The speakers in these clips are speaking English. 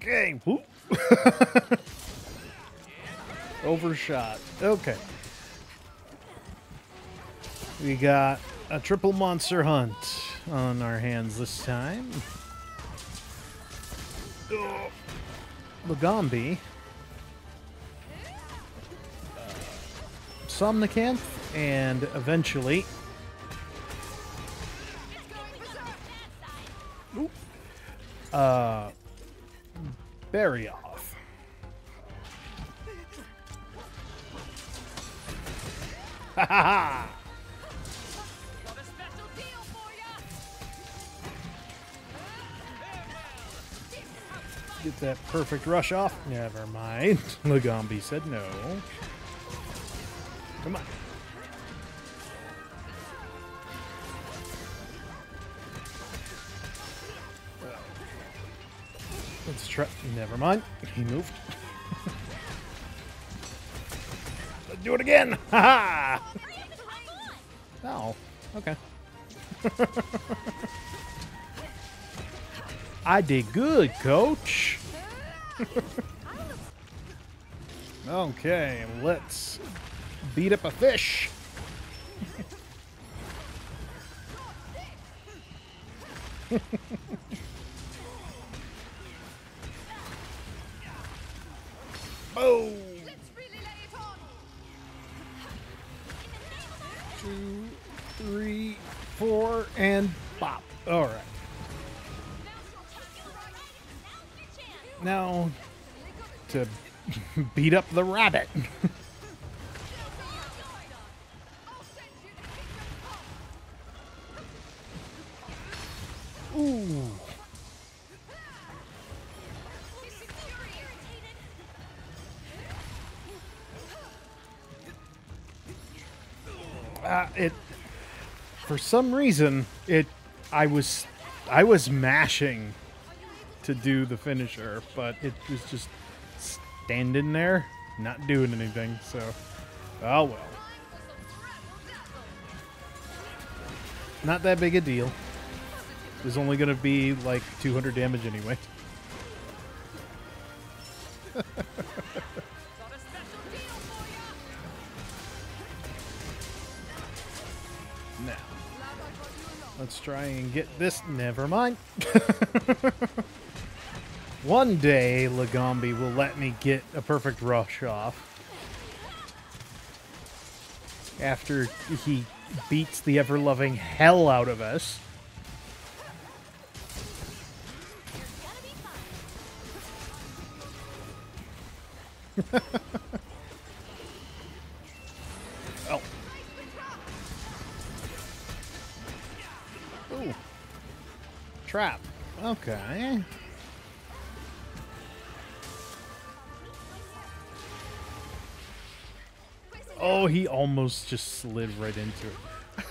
Okay. Whoop. Overshot. Okay. We got a triple monster hunt on our hands this time. Oh. Lagombi. Somnicanth, and eventually uh, Barioth. Ha ha ha! Got a special deal for ya. Get that perfect rush off. Never mind. Lagombi said no. Come on. Never mind. He moved. Let's do it again. Ha ha! Oh, okay. I did good, coach. okay, let's beat up a fish. Boom! Two, three, four, and bop. All right. Now to beat up the rabbit. for some reason it I was I was mashing to do the finisher, but it was just standing there, not doing anything. So, oh well. Not that big a deal. It was only going to be like 200 damage anyway. Now, let's try and get this. Never mind. One day, Lagombi will let me get a perfect rush off. After he beats the ever loving hell out of us. Trap. Okay. Oh, he almost just slid right into it.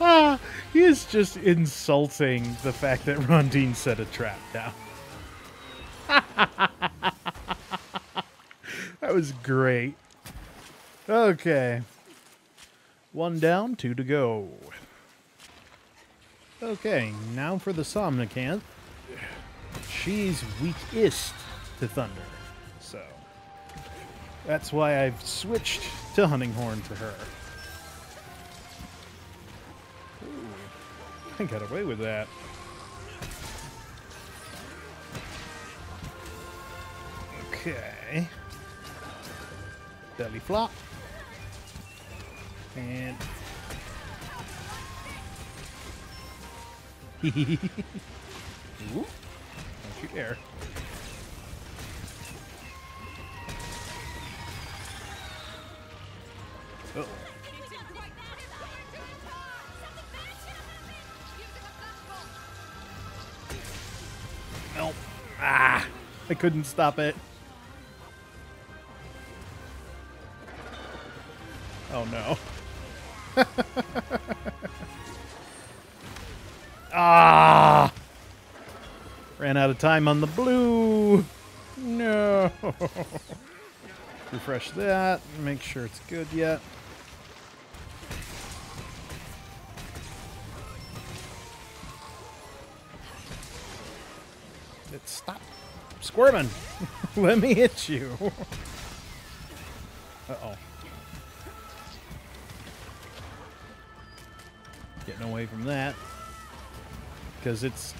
ah, he is just insulting the fact that Rondine set a trap down. Was great. Okay. One down, two to go. Okay, now for the Somnicanth. She's weakest to Thunder, so that's why I've switched to Hunting Horn for her. Ooh, I got away with that. Okay. Belly flop. And Ooh. Don't you dare. Oh. Nope. Ah! I couldn't stop it. Oh no. ah! Ran out of time on the blue. No. Refresh that. Make sure it's good yet. It stop squirming. Let me hit you. Uh-oh. Away from that. Because it's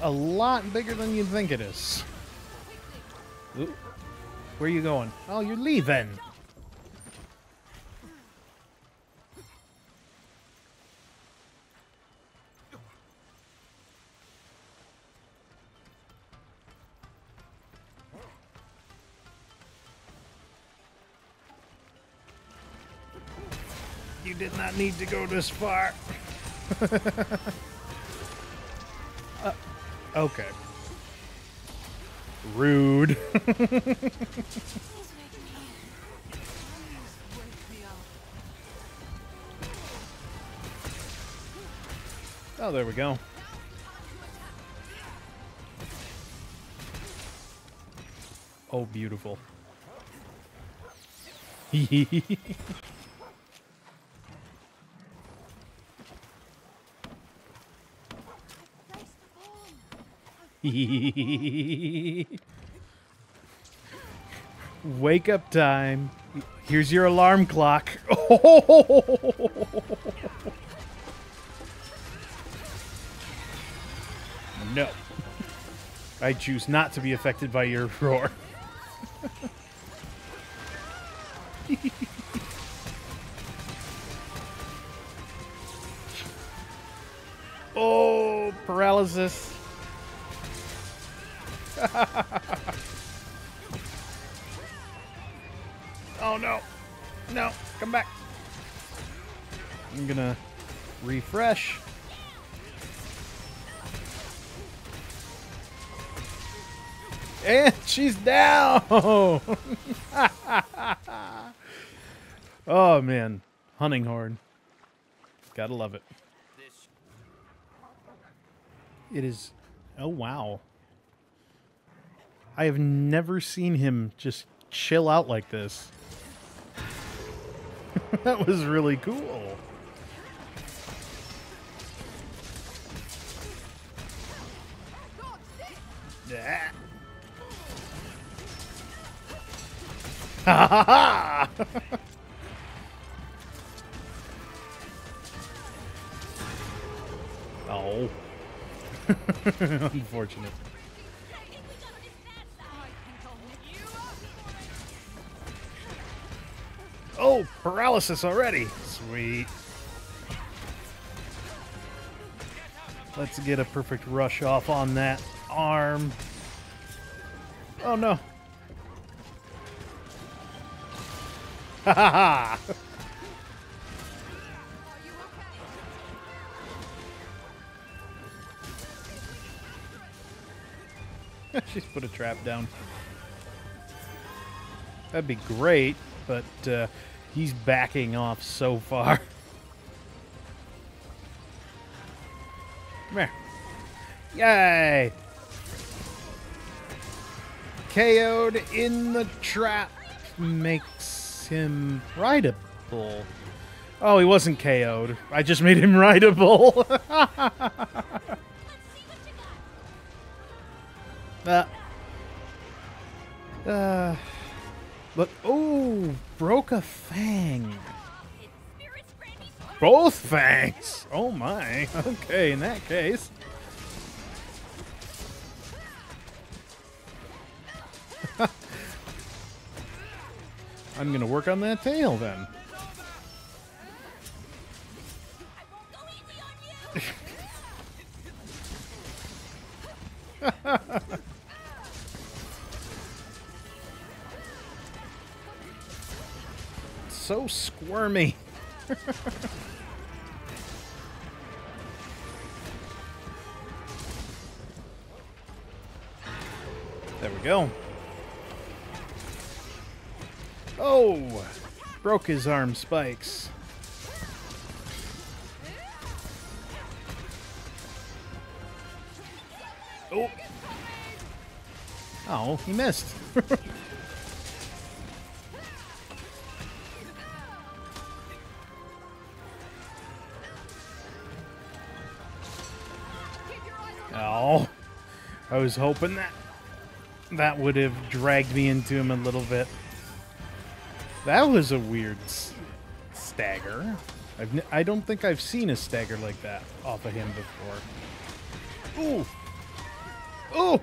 a lot bigger than you think it is. Ooh. Where are you going? Oh, you're leaving. You did not need to go this far. Uh, okay. Rude. Oh, there we go. Oh, beautiful. Wake up time. Here's your alarm clock. no. I choose not to be affected by your roar. oh, paralysis. Oh no. No, come back. I'm gonna refresh. And she's down. oh man, hunting horn. Gotta love it. It is. Oh wow. I have never seen him just chill out like this. that was really cool. Yeah. Ha ha ha! Oh. Unfortunate. Paralysis already. Sweet. Let's get a perfect rush off on that arm. Oh no. Ha ha ha! She's put a trap down. That'd be great, but uh, he's backing off so far. Come here. Yay! KO'd in the trap makes him rideable. Oh, he wasn't KO'd. I just made him rideable. Uh, uh, look. Oh, broke a fang. Both fangs. Oh my. Okay, in that case. I'm gonna work on that tail then. So squirmy. there we go. Oh, broke his arm spikes. Oh. Oh, he missed. I was hoping that that would have dragged me into him a little bit. That was a weird stagger. I've n- I don't think I've seen a stagger like that off of him before. Ooh. Ooh.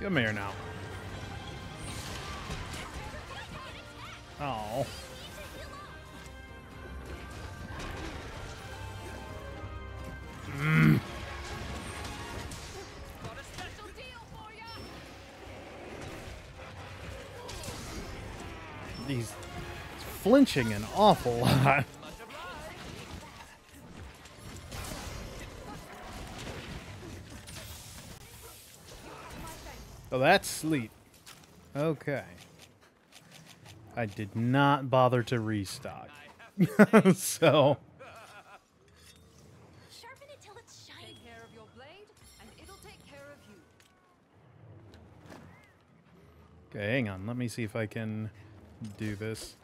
Come here now. Oh. Flinching an awful lot. Oh, that's sleep. Okay. I did not bother to restock. so, Sharpen it till it's shiny. Take care of your blade, and it'll take care of you. okay, hang on. Let me see if I can do this.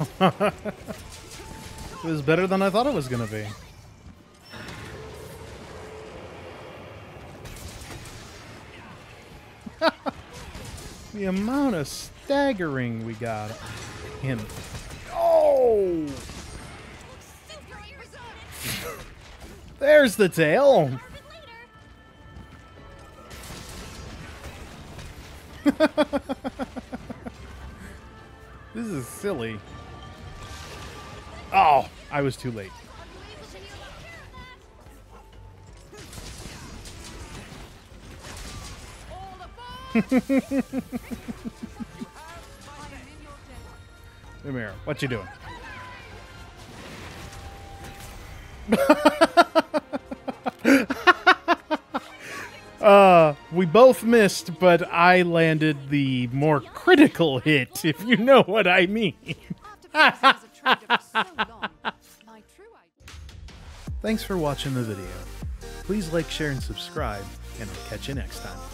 It was better than I thought it was going to be. the amount of staggering we got him. Oh! There's the tail. This is silly. I was too late. Here. What you doing? uh, we both missed, but I landed the more critical hit, if you know what I mean. Thanks for watching the video. Please like, share, and subscribe, and I'll catch you next time.